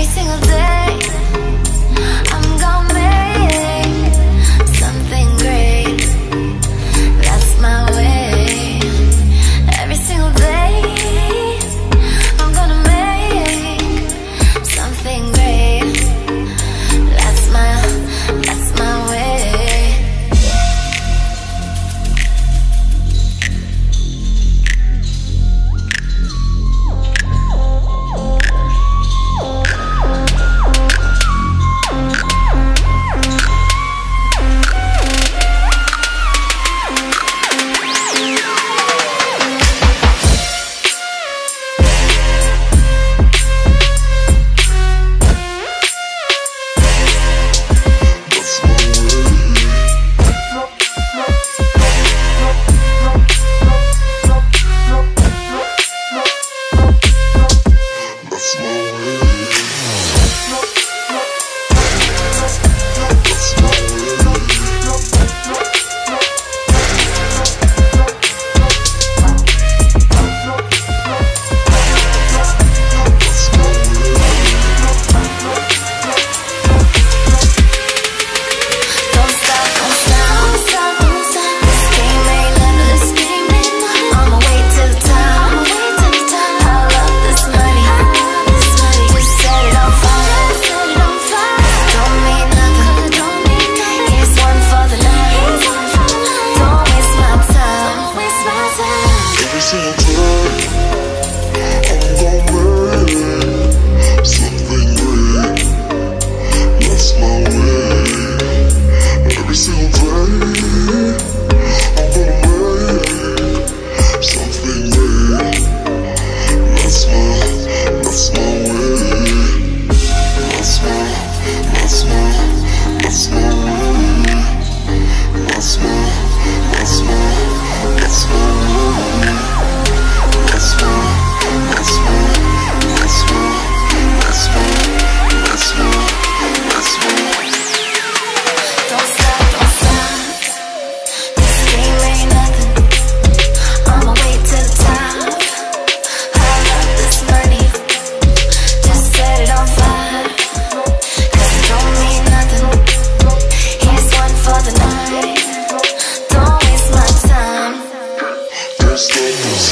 every single day Change. you. stay.